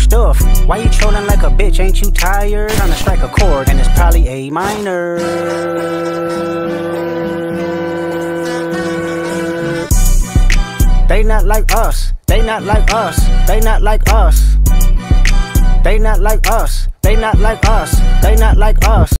stuff. Why you trolling like a bitch? Ain't you tired? Trying to strike a chord, and it's probably A minor. They not like us. They not like us. They not like us. They not like us. They not like us. They not like us.